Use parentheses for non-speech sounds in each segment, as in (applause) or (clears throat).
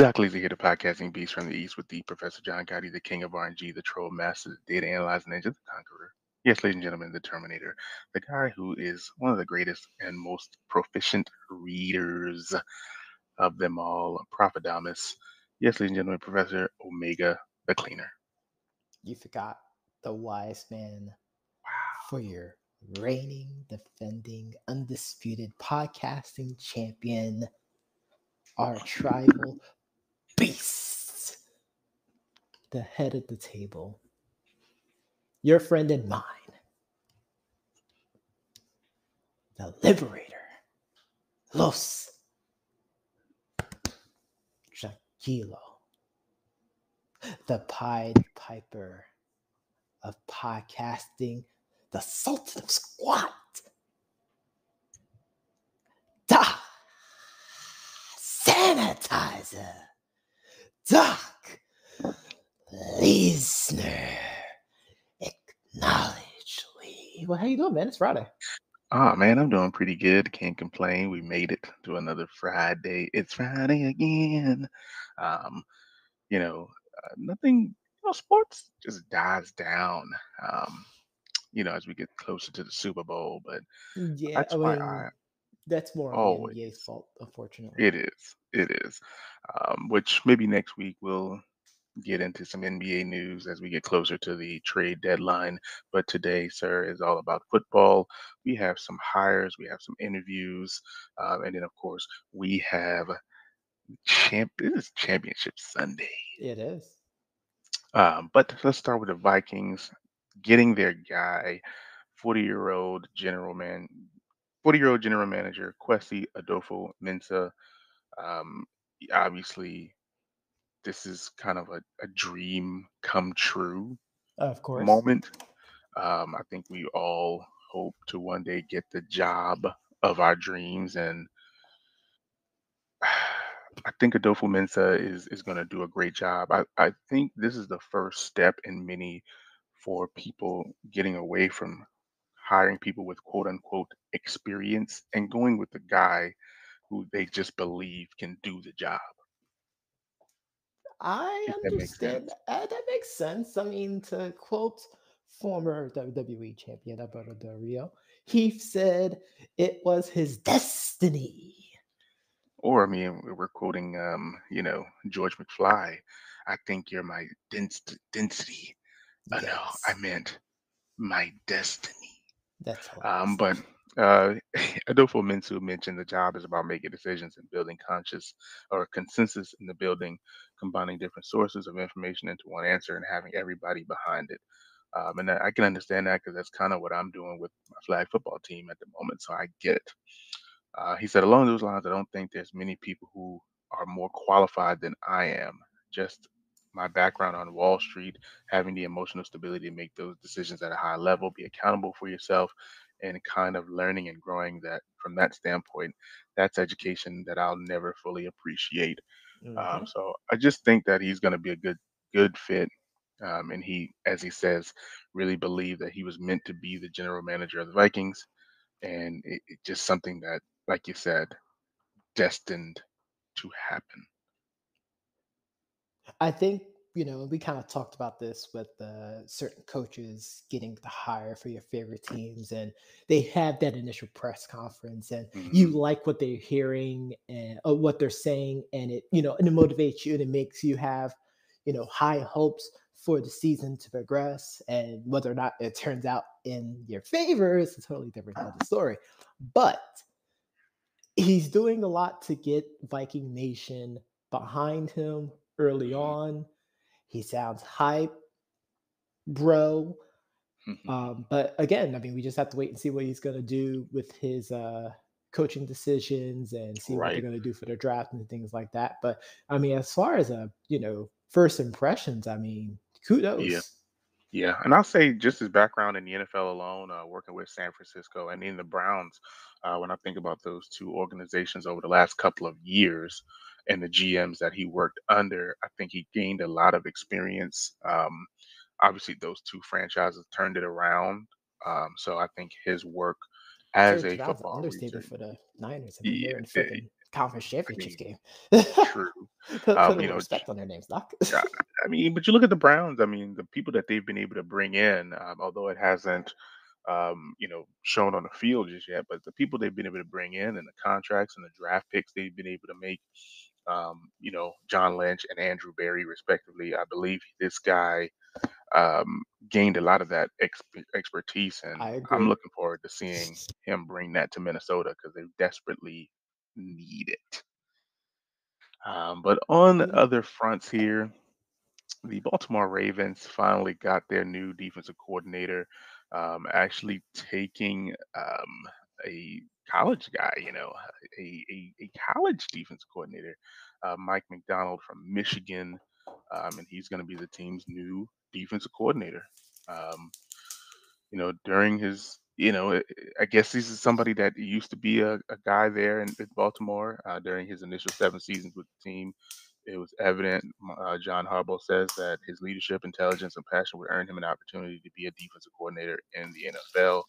Exactly, here the podcasting beast from the east with the Professor John Gotti, the king of RNG, the troll master, the data analyzing ninja, the conqueror. Yes, ladies and gentlemen, the Terminator, the guy who is one of the greatest and most proficient readers of them all, Prophet-Damus. Yes, ladies and gentlemen, Professor Omega, the cleaner. You forgot the wise man wow. for your reigning, defending, undisputed podcasting champion, our tribal beast, the head of the table, your friend and mine, the liberator, Los Tranquilo, the Pied Piper of podcasting, the Sultan of Squat. Da sanitizer. Doc Leesner. Acknowledge Lee. Well, how you doing, man? It's Friday. Oh man, I'm doing pretty good. Can't complain. We made it to another Friday. It's Friday again. Um, you know, uh, nothing. You know, sports just dies down. Um, you know, as we get closer to the Super Bowl, but Yeah, that's I why I that's more on the. NBA's fault, unfortunately. It is. It is. Um, which maybe next week we'll get into some NBA news as we get closer to the trade deadline. But today, sir, is all about football. We have some hires, we have some interviews, um, and then of course we have champ. This is Championship Sunday. It is. Um, but let's start with the Vikings getting their guy, 40-year-old general man, 40-year-old general manager Kwesi Adofo-Mensah. Um, obviously, this is kind of a, a dream come true Of course. moment. Um, I think we all hope to one day get the job of our dreams, and (sighs) I think Adofo-Mensah is is going to do a great job. I, I think this is the first step in many for people getting away from hiring people with quote unquote experience and going with the guy who they just believe can do the job. I If that makes understand. Uh, that makes sense. I mean, to quote former WWE champion Alberto Del Rio, he said it was his destiny. Or I mean, we- we're quoting, um, you know, George McFly. I think you're my dens- density. Uh, no, I meant my destiny. That's Um, but uh, Adofo-Mensah mentioned the job is about making decisions and building conscious or consensus in the building, combining different sources of information into one answer and having everybody behind it. Um, and I I can understand that because that's kind of what I'm doing with my flag football team at the moment. So I get it. Uh, he said, along those lines, I don't think there's many people who are more qualified than I am. Just my background on Wall Street, having the emotional stability to make those decisions at a high level, be accountable for yourself, and kind of learning and growing that from that standpoint, that's education that I'll never fully appreciate. Um, hmm so I just think that he's going to be a good good fit. Um, and he, as he says, really believed that he was meant to be the general manager of the Vikings, and it, it just something that, like you said, destined to happen. I think you know we kind of talked about this with uh, certain coaches getting the hire for your favorite teams, and they have that initial press conference, and you hmm like what they're hearing and uh, what they're saying, and it you know and it motivates you and it makes you have you know high hopes for the season to progress, and whether or not it turns out in your favor is a totally different kind of story, but he's doing a lot to get Viking Nation behind him early hmm on. He sounds hype, bro. hmm Um, but again, I mean, we just have to wait and see what he's going to do with his uh, coaching decisions and see what they're going to do for their draft and things like that. But I mean, as far as a you know first impressions, I mean, Yeah. kudos. Yeah, and I'll say just his background in the NFL alone, uh, working with San Francisco and in the Browns, uh, when I think about those two organizations over the last couple of years and the GMs that he worked under, I think he gained a lot of experience. Um, obviously, those two franchises turned it around. Um, so I think his work as the a football understated for the Niners. I mean, yeah, in freaking conference I championships mean, game. true. (laughs) put, Um, you know, respect on their names, Doc. Yeah, I mean, but you look at the Browns. I mean, the people that they've been able to bring in, um, although it hasn't, um, you know, shown on the field just yet, but the people they've been able to bring in and the contracts and the draft picks they've been able to make, um, you know, John Lynch and Andrew Berry, respectively. I believe this guy um, gained a lot of that exp- expertise, and I'm looking forward to seeing him bring that to Minnesota because they desperately need it. Um, but on other fronts here, the Baltimore Ravens finally got their new defensive coordinator, um, actually taking um, a college guy, you know, a, a, a college defense coordinator, uh, Mike Macdonald from Michigan, um, and he's going to be the team's new defensive coordinator. Um, you know, during his, you know, I I guess this is somebody that used to be a, a guy there in, in Baltimore uh, during his initial seven seasons with the team. It was evident. Uh, John Harbaugh says that his leadership, intelligence, and passion would earn him an opportunity to be a defensive coordinator in the NFL.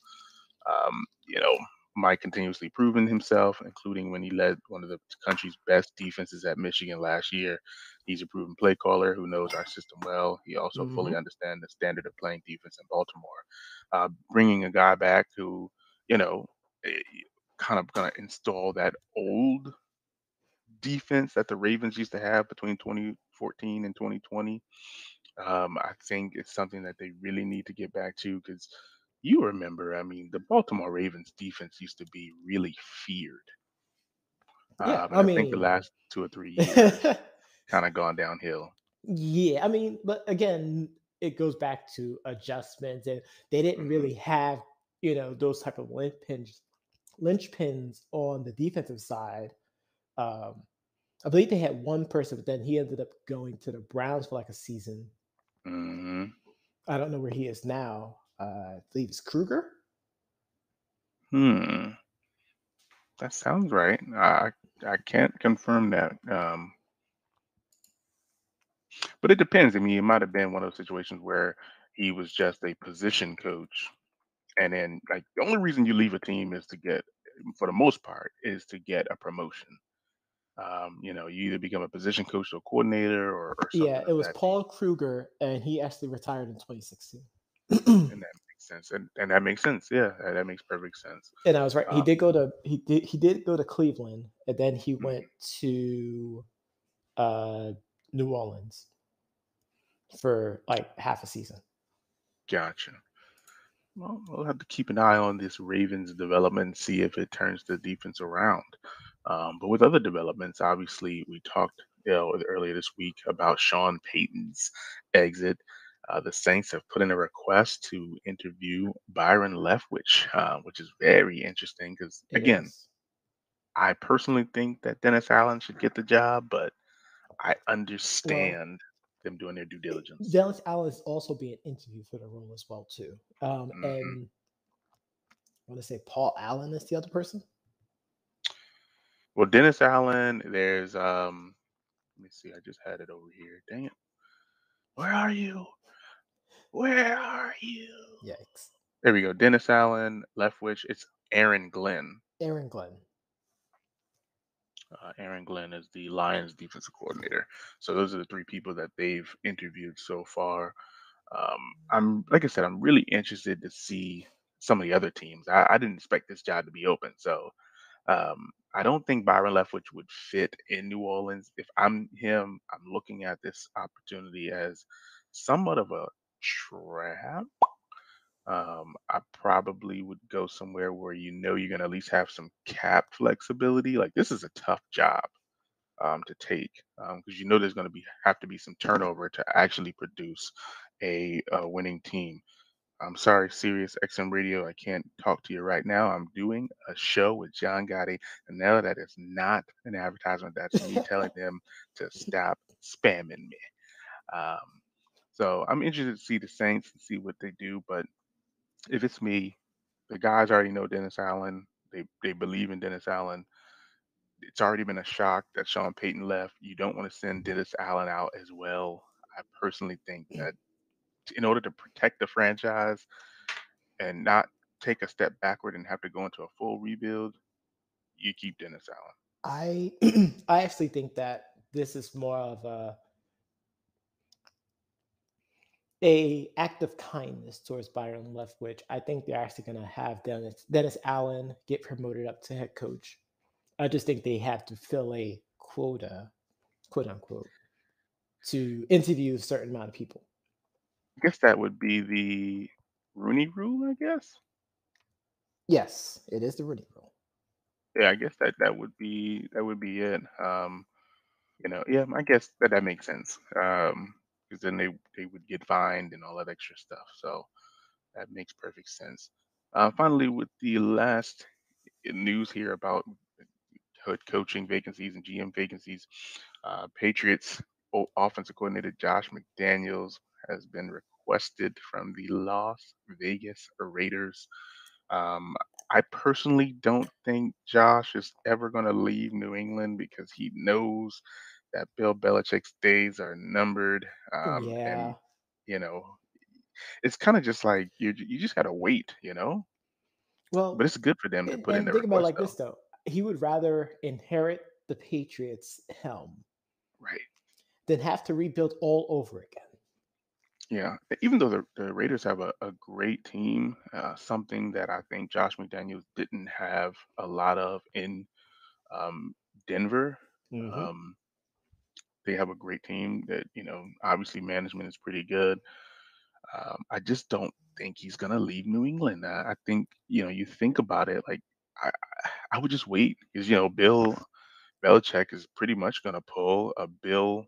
Um, you know, Mike continuously proven himself, including when he led one of the country's best defenses at Michigan last year. He's a proven play caller who knows our system well. He also hmm fully understands the standard of playing defense in Baltimore. Uh, bringing a guy back who, you know, eh, kind of going to install that old defense that the Ravens used to have between 2014 and 2020 um, I think it's something that they really need to get back to because you remember, I mean, the Baltimore Ravens defense used to be really feared. Yeah, and I I think the last two or three (laughs) years kind of gone downhill. yeah, I mean, but again, it goes back to adjustments, and they didn't hmm really have, you know, those type of linchpins, linchpins on the defensive side. Um, I believe they had one person, but then he ended up going to the Browns for like a season. hmm I don't know where he is now. Uh, I believe it's Kruger. Hmm. That sounds right. I I can't confirm that. Um, but it depends. I mean, it might have been one of those situations where he was just a position coach, and then like the only reason you leave a team is to get, for the most part, is to get a promotion. Um, you know, you either become a position coach or coordinator or, or Yeah, it of was Paul Kruger, and he actually retired in 2016. (clears throat) and that makes sense. And and that makes sense. Yeah, that, makes perfect sense. and I was right. He Uh, did go to he did he did go to Cleveland, and then he went mhm, to uh New Orleans for like half a season. gotcha. Well, we'll have to keep an eye on this Ravens development and see if it turns the defense around. Um, but with other developments, obviously, we talked you know, earlier this week about Sean Payton's exit. Uh, the Saints have put in a request to interview Byron Leftwich, uh, which is very interesting because, again, is. I personally think that Dennis Allen should get the job, but I Well, understand them doing their due diligence. Dallas Allen is also being interviewed for the role as well too. Um, hmm and I want to say Paul Allen is the other person. Well, Dennis Allen, there's um, let me see, I just had it over here. Dang it. Where are you? Where are you? Yikes. There we go. Dennis Allen, Leftwich. It's Aaron Glenn. Aaron Glenn. Uh, Aaron Glenn is the Lions defensive coordinator. So those are the three people that they've interviewed so far. Um, I'm like I said, I'm really interested to see some of the other teams. I, I didn't expect this job to be open, so um, I don't think Byron Leftwich would fit in New Orleans. If I'm him, I'm looking at this opportunity as somewhat of a trap. Um, I probably would go somewhere where you know you're gonna at least have some cap flexibility. Like this is a tough job um, to take because you know there's going to be have to be some turnover to actually produce a, uh winning team. I'm sorry, Sirius XM Radio, I can't talk to you right now. I'm doing a show with John Gotti, and now that is not an advertisement. That's me telling (laughs) them to stop spamming me. Um, so I'm interested to see the Saints and see what they do. But if it's me, the guys already know Dennis Allen. They they believe in Dennis Allen it's already been a shock that Sean Payton left. You don't want to send Dennis Allen out as well. I personally think that in order to protect the franchise and not take a step backward and have to go into a full rebuild, you keep Dennis Allen. I (clears throat) I actually think that this is more of a a act of kindness towards Byron Leftwich. I think they're actually going to have Dennis Dennis Allen get promoted up to head coach. I just think they have to fill a quota, quote unquote, to interview a certain amount of people. I guess that would be the Rooney Rule. I guess. Yes, it is the Rooney Rule. Yeah, I guess that that would be that would be it. Um, you know, yeah, I guess that that makes sense. Um, because then they they would get fined and all that extra stuff. So that makes perfect sense. Uh, finally, with the last news here about head coaching vacancies and GM vacancies, uh, Patriots offensive coordinator Josh McDaniels has been requested from the Las Vegas Raiders. Um, I personally don't think Josh is ever going to leave New England because he knows that Bill Belichick's days are numbered. Um, and Yeah. you know, it's kind of just like you you just gotta wait, you know. Well, but it's good for them to and, put in and their think about like though, this though. He would rather inherit the Patriots helm right? than have to rebuild all over again. Yeah. Even though the, the Raiders have a, a great team, uh, something that I think Josh McDaniels didn't have a lot of in um, Denver. hmm Um, they have a great team that you know obviously management is pretty good Um, I just don't think he's gonna leave New England. I, I think you know you think about it like I I would just wait because you know Bill Belichick is pretty much gonna pull a Bill.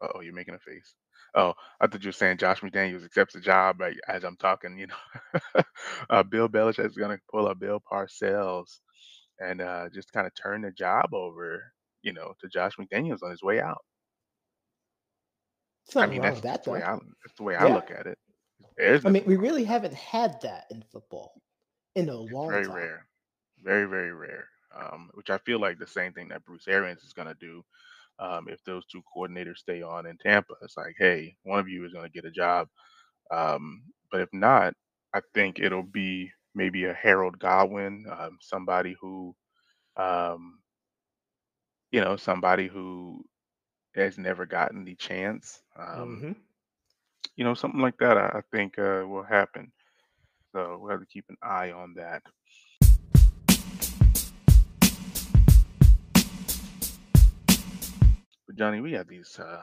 Oh, you're making a face. Oh, I thought you were saying Josh McDaniels accepts the job like, as I'm talking. You know, (laughs) uh, Bill Belichick is gonna pull a Bill Parcells and uh, just kind of turn the job over. You know, to Josh McDaniels on his way out. I mean, that's that the way. I that's the way I look at it. There's I mean, we really haven't had that in football in a It's long very time. rare. Very, very rare. Um, which I feel like the same thing that Bruce Arians is going to do um, if those two coordinators stay on in Tampa. It's like, hey, one of you is going to get a job. Um, but if not, I think it'll be maybe a Harold Goodwin, um, somebody who, um, you know, somebody who has never gotten the chance. Um, hmm you know, something like that, I, I think uh, will happen. So we'll have to keep an eye on that. Johnny, we got these uh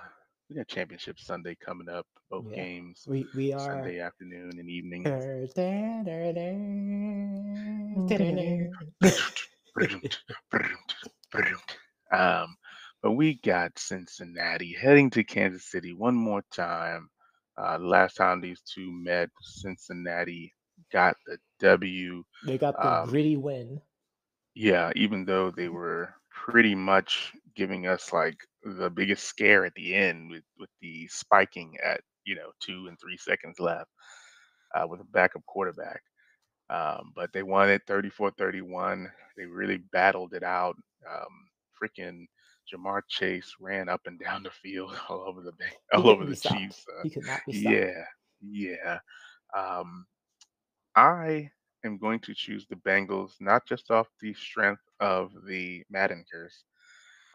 we got championship Sunday coming up, both Yeah, games we we are. Sunday afternoon and evening. (laughs) Um, but we got Cincinnati heading to Kansas City one more time. Uh, last time these two met, Cincinnati got the W. They got the Um, gritty win. Yeah, even though they were pretty much giving us like the biggest scare at the end with with the spiking at you know two and three seconds left uh, with a backup quarterback. Um, but they won it 34-31. They really battled it out. Um, freaking Ja'Marr Chase ran up and (laughs) down the field all over the all over the stopped. Chiefs. Uh, He could not be stopped. yeah, yeah. Um, I am going to choose the Bengals, not just off the strength of the Madden curse,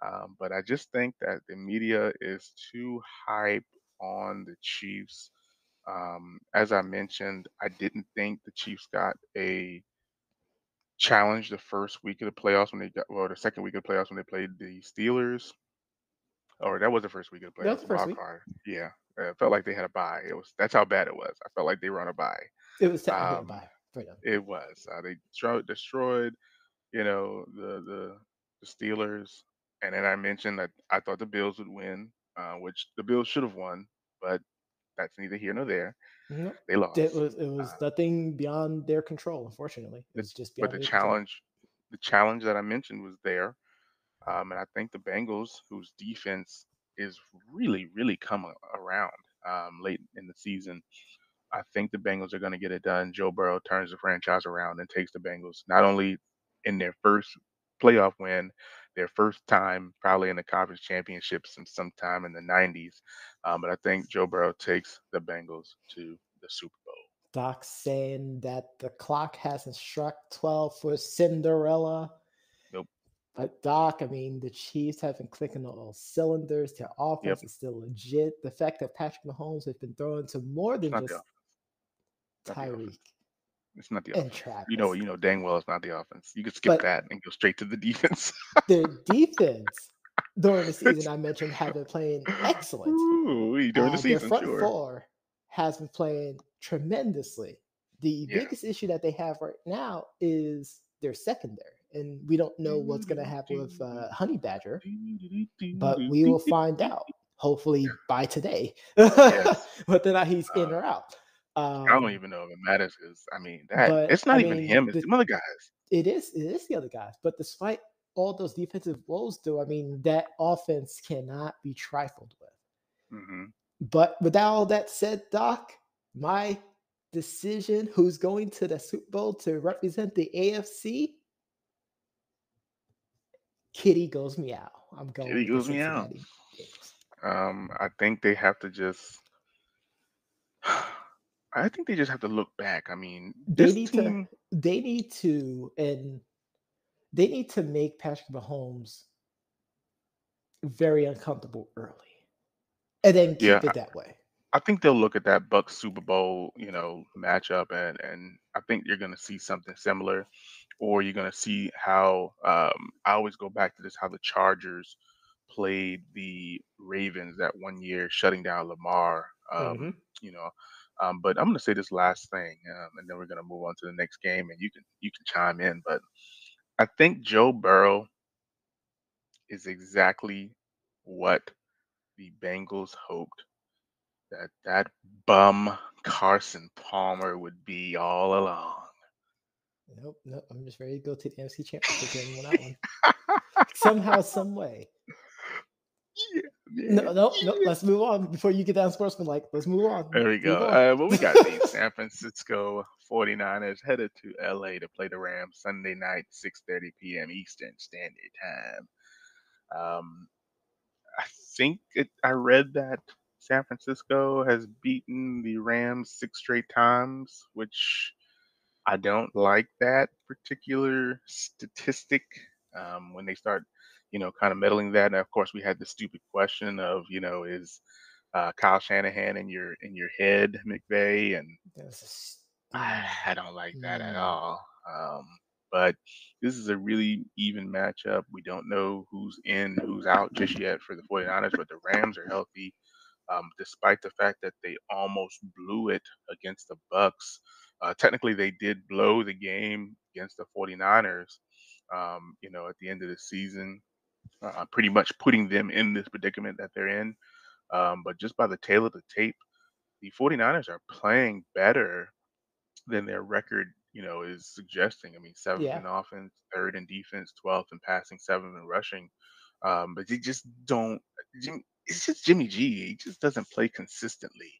um, but I just think that the media is too hype on the Chiefs. Um, as I mentioned, I didn't think the Chiefs got a challenge the first week of the playoffs when they got, well, the second week of the playoffs when they played the Steelers. Or that was the first week of the That was playoffs, the first week. card. Yeah, it felt like they had a bye. It was that's how bad it was. I felt like they were on a bye. It was technically a Um, bye for them. It was. Uh, they tro- destroyed, you know, the the the Steelers, and then I mentioned that I thought the Bills would win, uh, which the Bills should have won, but that's neither here nor there. No, They it lost. was it was Uh, nothing beyond their control. Unfortunately, it was just but the their control. challenge, the challenge that I mentioned was there, um, and I think the Bengals, whose defense is really, really come around um, late in the season, I think the Bengals are going to get it done. Joe Burrow turns the franchise around and takes the Bengals not only in their first playoff win, their first time probably in the conference championship since sometime in the 90s. Um, but I think Joe Burrow takes the Bengals to the Super Bowl. Doc saying that the clock hasn't struck twelve for Cinderella. Nope. But Doc, I mean, the Chiefs have been clicking on all cylinders. Their offense Yep. is still legit. The fact that Patrick Mahomes has been throwing to more than just offense. Not the offense. Tyreek It's not the and offense. Travis. You know, you know dang well it's not the offense. You could skip But- that and go straight to the (laughs) defense. their defense during the season I mentioned have been playing excellent. Ooh, during Uh, the their season, front sure. four has been playing tremendously. The Yeah. biggest issue that they have right now is their secondary, and we don't know what's going to happen with uh, Honey Badger, but we will find out. Hopefully by today, whether or not he's in Uh, or out. Um, I don't even know if it matters because I mean that but, it's not I even mean, him; it's the- the other guys. It is. It is the other guys. But despite all those defensive woes, though, I mean that offense cannot be trifled with. hmm But with all that said, Doc, my decision who's going to the Super Bowl to represent the AFC, Kitty goes meow. I'm going. Kitty goes meow. Um, I think they have to just. I think they just have to look back. I mean, They need team. to. They need to, and they need to make Patrick Mahomes very uncomfortable early, and then keep Yeah, it that way. I think they'll look at that Bucs Super Bowl, you know, matchup, and and I think you're going to see something similar, or you're going to see how. Um, I always go back to this: how the Chargers played the Ravens that one year, shutting down Lamar. Um, Mhm. You know, um, but I'm going to say this last thing, um, and then we're going to move on to the next game, and you can you can chime in. But I think Joe Burrow is exactly what the Bengals hoped that that bum Carson Palmer would be all along. Nope, nope. I'm just ready to go to the NFC Championship game on that one. Somehow, some way. (laughs) Yeah, No, no, no. Let's move on before you get down sportsman. Like, let's move on. There we go. Uh, well, we got the (laughs) San Francisco 49ers headed to LA to play the Rams Sunday night, 6:30 p.m. Eastern Standard Time. Um, I think it, I read that San Francisco has beaten the Rams six straight times, which I don't like that particular statistic. Um, when they start, you know, kind of meddling that, and of course, we had the stupid question of, you know, is uh, Kyle Shanahan in your in your head, McVay, and I, (sighs) I don't like that at Mm. all. Um, but this is a really even matchup. We don't know who's in, who's out just yet for the 49ers, but the Rams are healthy. Um, despite the fact that they almost blew it against the Bucs. Uh, technically, they did blow the game against the 49ers, um, you know, at the end of the season, uh, pretty much putting them in this predicament that they're in. Um, but just by the tail of the tape, the 49ers are playing better than their record, you know, is suggesting. I mean, seventh Yeah. in offense, third in defense, 12th in passing, seventh in rushing. Um, but they just don't. It's just Jimmy G. He just doesn't play consistently.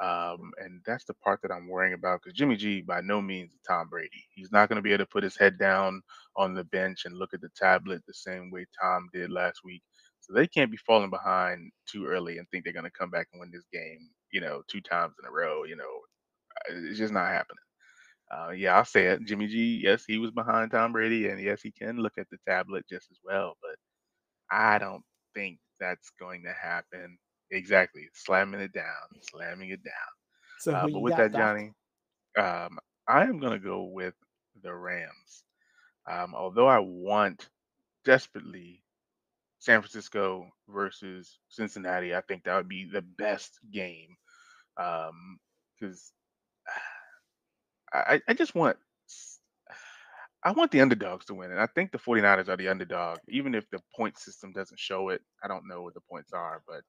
Um, and that's the part that I'm worrying about because Jimmy G by no means is Tom Brady. He's not going to be able to put his head down on the bench and look at the tablet the same way Tom did last week. So they can't be falling behind too early and think they're going to come back and win this game, you know, two times in a row. You know, it's just not happening. Uh, yeah, I'll say it. Jimmy G, yes, he was behind Tom Brady, and yes, he can look at the tablet just as well. But I don't think that's going to happen. Exactly, slamming it down, slamming it down. So Uh, but with that, Doc? Johnny, um, I am going to go with the Rams. Um, although I want desperately San Francisco versus Cincinnati, I think that would be the best game. Because (sighs) I, I just want I want the underdogs to win. And I think the 49ers are the underdog, even if the point system doesn't show it. I don't know what the points are, but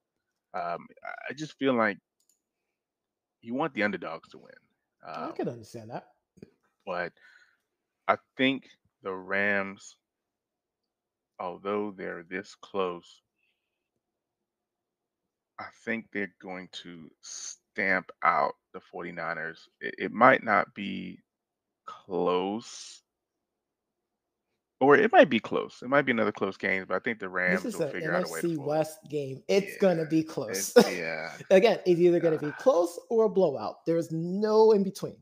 um, I I just feel like you want the underdogs to win. I Um, can understand that. but I think the Rams, although they're this close, I think they're going to stamp out the 49ers. It, it might not be close, or it might be close. It might be another close game, but I think the This Rams is will figure out a way to NFC. West game. It's Yeah, gonna be close. (laughs) yeah, Again, it's either gonna be close or a blowout. There's no in between.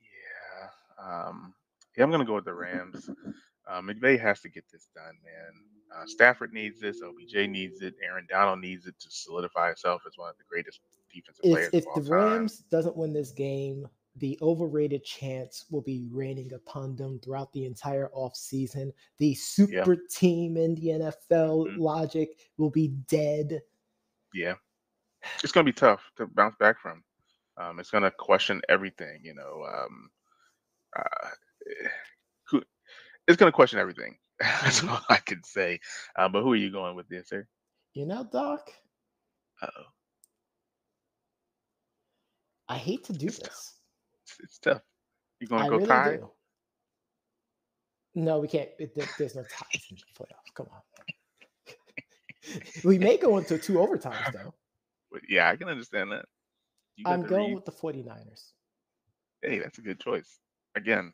yeah. Um, yeah, I'm gonna go with the Rams. Uh, McVay has to get this done, man. Uh, Stafford needs this. OBJ needs it. Aaron Donald needs it to solidify itself as one of the greatest defensive If players if of all the time. Rams doesn't win this game, the overrated chance will be raining upon them throughout the entire offseason. The super team in the NFL Mhm. logic will be dead. Yeah, it's gonna be tough to bounce back from. Um, it's gonna question everything, you know. Um, uh, it's gonna question everything. (laughs) That's Mhm. all I can say. Uh, but who are you going with this, sir? You know, Doc, Uh-oh. I hate to do this. It's, it's tough. You gonna I go really tie? do. No, we can't. it- there- there's no ties in the playoffs. Come on. (laughs) we may go into two overtimes, (laughs) though. Yeah, I can understand that. I'm going read. with the 49ers. Hey, that's a good choice. Again,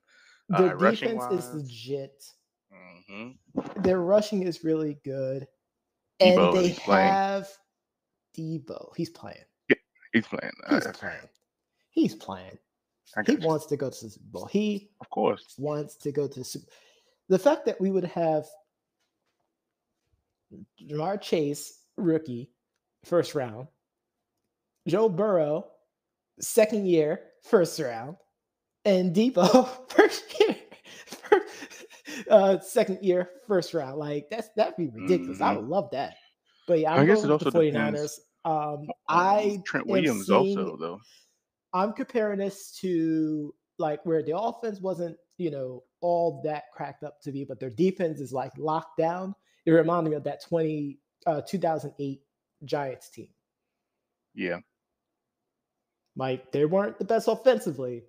Their uh, defense is legit. hmm Their rushing is really good. And Debo, they he's playing. have Debo. He's playing. Yeah, He's playing. Uh, He's that's- playing. He's playing. I He you. wants to go to the Super Bowl. He Of course. wants to go to the Super The fact that we would have Ja'Marr Chase, rookie, first round, Joe Burrow, second year, first round, and Debo, (laughs) first year, first, uh, second year, first round. Like that's that'd be ridiculous. I Mhm. would love that. But yeah, I I'm guess going it with the also 49ers. depends Um, I Trent Williams seeing- also though. I'm comparing this to like where the offense wasn't, you know, all that cracked up to be, but their defense is like locked down. It reminded me of that 20 uh 2008 Giants team. Yeah. Like they weren't the best offensively,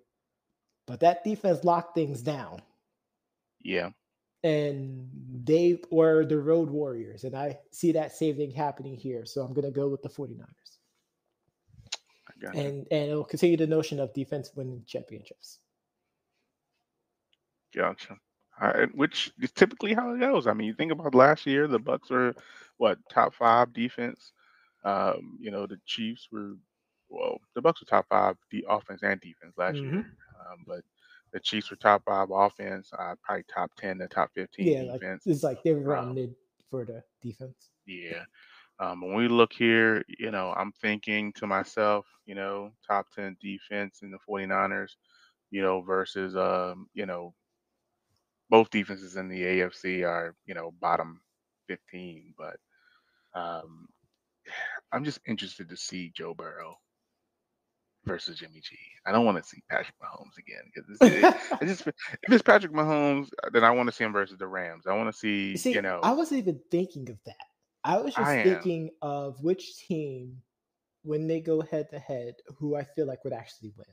but that defense locked things down. Yeah. And they were the road warriors. And I see that same thing happening here. So I'm gonna go with the 49ers. I got you. And and it'll continue the notion of defense winning championships. Gotcha. Which is typically how it goes. I mean, you think about last year, the Bucs were what top five defense. Um, you know, the Chiefs were well, the Bucs were top five the offense and defense last year. Mhm. Um, but the Chiefs were top five offense, uh, probably top ten to top fifteen Yeah, like defense. it's like they were around Um, mid for the defense. Yeah. Um, when we look here, you know, I'm thinking to myself, you know, top 10 defense in the 49ers, you know, versus, um, you know, both defenses in the AFC are, you know, bottom 15. But um, (sighs) I'm just interested to see Joe Burrow versus Jimmy G. I don't want to see Patrick Mahomes again because I just (laughs) if it's Patrick Mahomes, then I want to see him versus the Rams. I want to see, See, you know, I wasn't even thinking of that. I was just I thinking of which team, when they go head to head, who I feel like would actually win.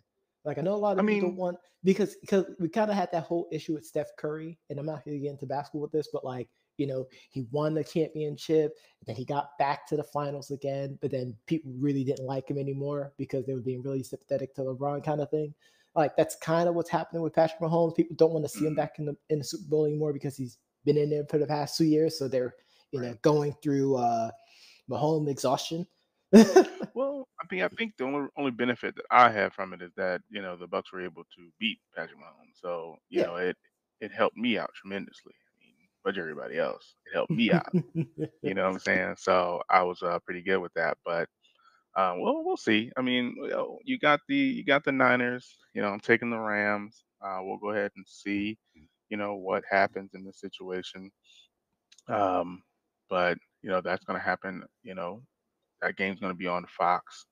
Like I know a lot of I people mean- want because because we kind of had that whole issue with Steph Curry, and I'm not going to get into basketball with this, but like you know he won the championship, and then he got back to the finals again, but then people really didn't like him anymore because they were being really sympathetic to LeBron kind of thing. Like that's kind of what's happening with Patrick Mahomes. People don't want to see him Mhm. back in the in the Super Bowl anymore because he's been in there for the past two years, so they're you know going through uh Mahomes exhaustion. (laughs) Well, I mean, I think the only only benefit that I have from it is that you know the Bucs were able to beat Patrick Mahomes, so you Yeah. know it it helped me out tremendously. I mean, but everybody else, it helped me out. you know what I'm (laughs) saying? So I was uh, pretty good with that, but uh, well, we'll see. I mean, you, you got the you got the Niners. You know, I'm taking the Rams. Uh, we'll go ahead and see, you know, what happens in this situation. Um, but you know that's going to happen. You know, that game's going to be on Fox.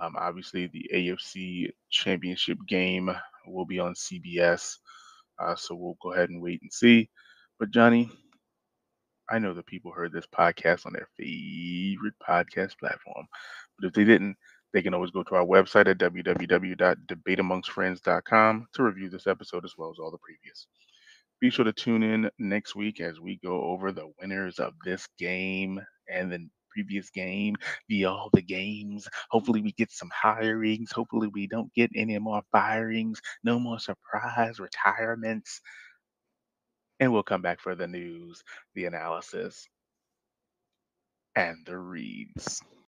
Um, obviously, the AFC Championship game will be on CBS. Uh, so we'll go ahead and wait and see. But Johnny, I know that people heard this podcast on their favorite podcast platform. But if they didn't, they can always go to our website at www.debateamongstfriends.com to review this episode as well as all the previous. Be sure to tune in next week as we go over the winners of this game and the previous game, the all the games. Hopefully, we get some hirings. Hopefully, we don't get any more firings. No more surprise retirements. And we'll come back for the news, the analysis, and the reads.